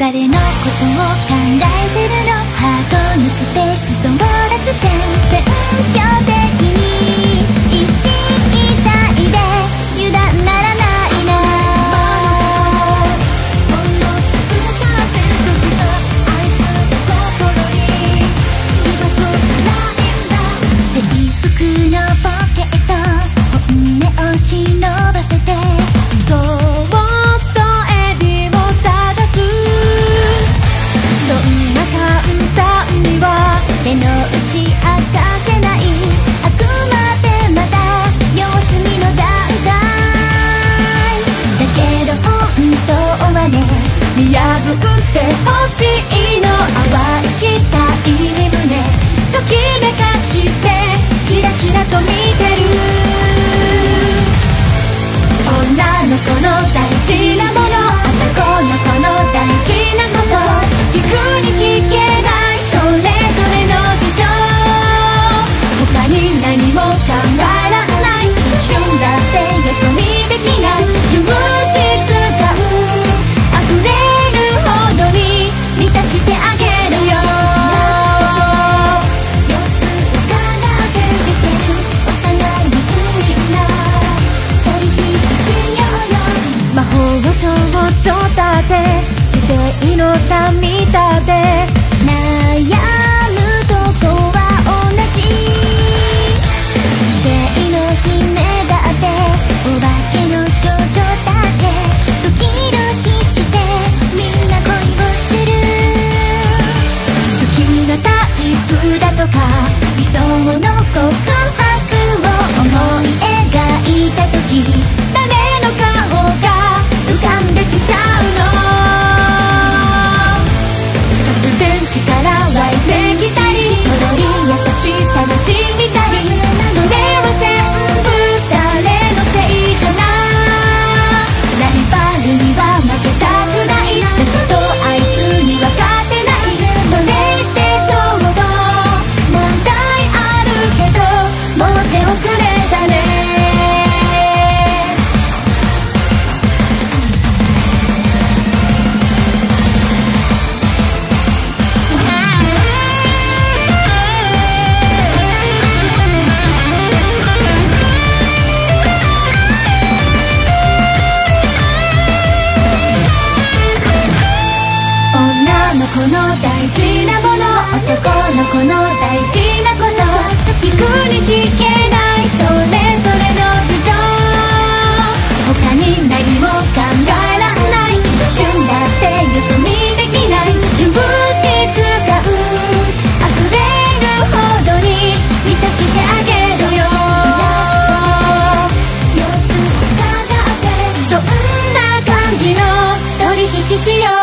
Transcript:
誰のことを考えてるの？ハートのステーの涙で悩むとこは同じ。奇跡の姫だってお化けの少女だってドキドキしてみんな恋をしてる。好きなタイプだとか理想の然力は子の大事なもの男の子の大事なこと聞くに聞けないそれぞれの事情他に何も考えらんない旬だってよそ見できない純物使う溢れるほどに満たしてあげるよそんな感じの取引しよう。